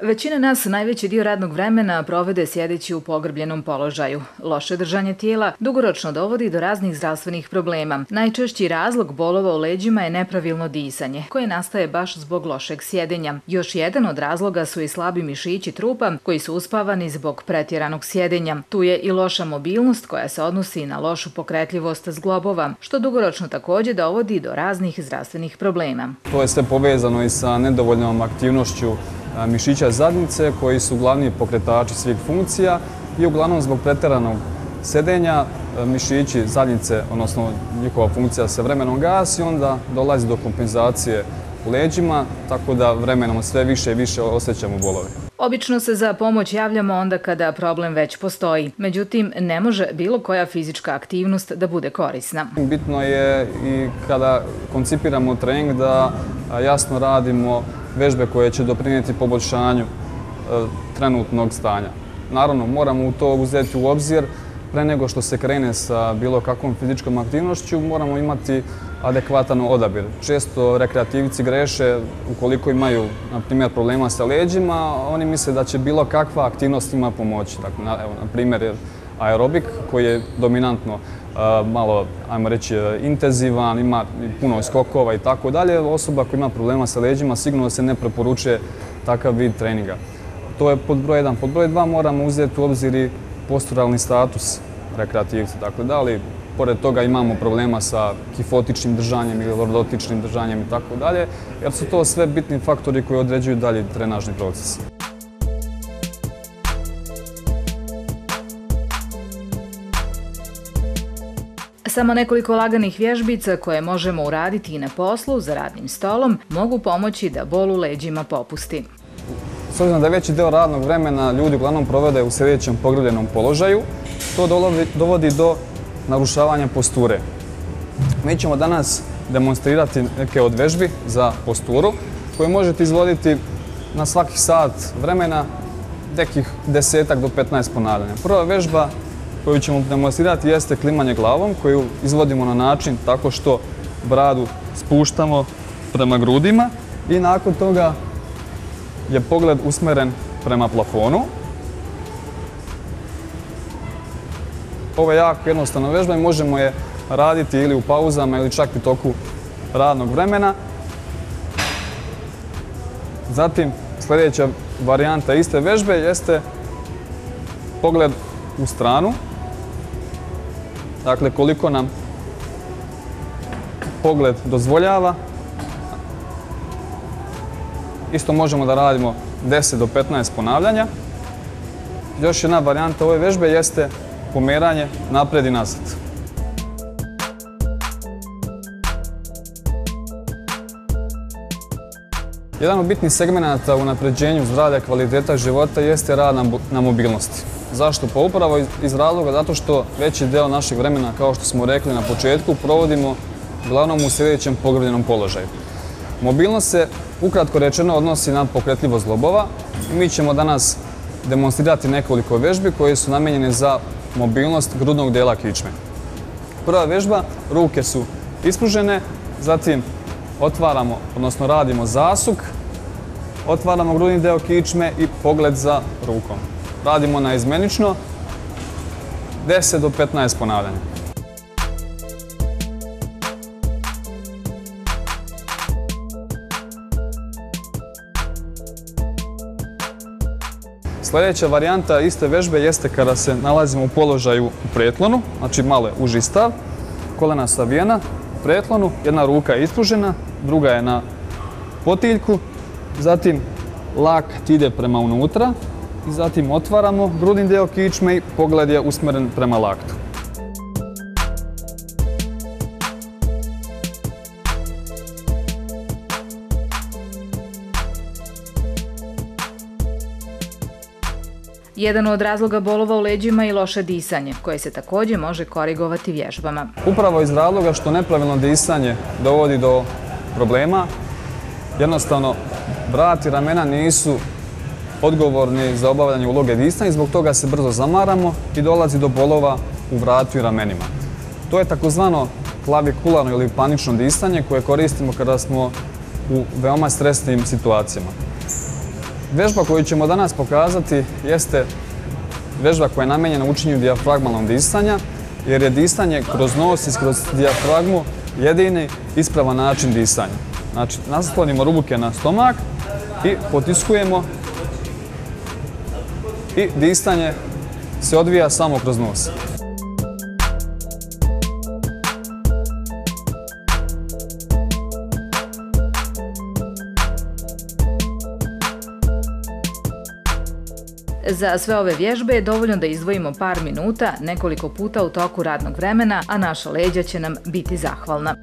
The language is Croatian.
Većina nas najveći dio radnog vremena provede sjedeći u pogrbljenom položaju. Loše držanje tijela dugoročno dovodi do raznih zdravstvenih problema. Najčešći razlog bolova u leđima je nepravilno disanje, koje nastaje baš zbog lošeg sjedenja. Još jedan od razloga su i slabi mišići trupa koji su uspavani zbog pretjeranog sjedenja. Tu je i loša mobilnost koja se odnosi na lošu pokretljivost zglobova, što dugoročno također dovodi do raznih zdravstvenih problema. To je sve povezano i sa nedovoljnom aktivnošću mišića zadnice koji su glavni pokretači svih funkcija i uglavnom zbog pretjeranog sedenja mišići zadnice, odnosno njihova funkcija se vremenom gasi, onda dolazi do kompenzacije u leđima, tako da vremenom sve više i više osjećamo bolove. Obično se za pomoć javljamo onda kada problem već postoji. Međutim, ne može bilo koja fizička aktivnost da bude korisna. Bitno je i kada koncipiramo trening da jasno radimo vežbe koje će doprinijeti poboljšanju e, trenutnog stanja. Naravno, moramo u to uzeti u obzir pre nego što se krene sa bilo kakvom fizičkom aktivnošću, moramo imati adekvatan odabir. Često rekreativci greše ukoliko imaju, na problema sa leđima, oni misle da će bilo kakva aktivnost ima pomoći. Dakle, evo, na primjer, aerobik koji je dominantno malo, ajmo reći, intenzivan, ima puno skokova i tako dalje. Osoba koja ima problema sa leđima sigurno se ne preporučuje takav vid treninga. To je pod broj 1. Pod broj 2 moramo uzeti u obzir i posturalni status rekreativca. Dakle, da li pored toga imamo problema sa kifotičnim držanjem ili lordotičnim držanjem i tako dalje, jer su to sve bitni faktori koji određuju dalje trenažni proces. Samo nekoliko laganih vježbica koje možemo uraditi i na poslu za radnim stolom mogu pomoći da bol u leđima popusti. S obzirom da veći deo radnog vremena ljudi uglavnom provede u sljedećem pogrbljenom položaju, to dovodi do narušavanja posture. Mi ćemo danas demonstrirati neke od vežbi za posturu koje možete izvoditi na svaki sat vremena nekih desetak do 15 ponavljanja. Prva vežba koju ćemo demonstrirati jeste klimanje glavom koju izvodimo na način tako što bradu spuštamo prema grudima i nakon toga je pogled usmeren prema plafonu. Ovo je jako jednostavna vežba i možemo je raditi ili u pauzama ili čak i toku radnog vremena. Zatim sljedeća varijanta iste vežbe jeste pogled u stranu Dakle, koliko nam pogled dozvoljava. Isto možemo da radimo 10 do 15 ponavljanja. Još jedna varijanta ove vežbe jeste pomeranje napred i nazad. Jedan od bitnih segmenata u napređenju zdravlja kvaliteta života jeste rad na mobilnosti. Zašto? Pa upravo iz razloga zato što veći deo našeg vremena, kao što smo rekli na početku, provodimo uglavnom u sljedećem pogrbljenom položaju. Mobilnost se, ukratko rečeno, odnosi na pokretljivost zlobova. Mi ćemo danas demonstrirati nekoliko vežbi koje su namijenjene za mobilnost grudnog dela kičme. Prva vežba, ruke su ispružene, zatim otvaramo, odnosno radimo zasuk, otvaramo grudni deo kičme i pogled za rukom radimo na izmenično 10 do 15 ponavljanja. Sljedeća varijanta iste vežbe jeste kada se nalazimo u položaju u pretlonu, znači malo uži stav, kolena savijena, pretlonu, jedna ruka je ispružena, druga je na potiljku, zatim lakat ide prema unutra, i zatim otvaramo grudni dio kičme i pogled je usmjeren prema laktu. Jedan od razloga bolova u leđima je loše disanje, koje se također može korigovati vježbama. Upravo iz razloga što nepravilno disanje dovodi do problema, jednostavno vrat i ramena nisu odgovorni za obavljanje uloge disanja i zbog toga se brzo zamaramo i dolazi do bolova u vratu i ramenima. To je takozvano klavikularno ili panično disanje koje koristimo kada smo u veoma stresnim situacijama. Vežba koju ćemo danas pokazati jeste vežba koja je namenjena učenju dijafragmalnog disanja, jer je disanje kroz nos i kroz dijafragmu jedini ispravan način disanja. Znači, naslonimo rubuke na stomak i potiskujemo i disanje se odvija samo kroz nos. Za sve ove vježbe je dovoljno da izdvojimo par minuta nekoliko puta u toku radnog vremena, a naša leđa će nam biti zahvalna.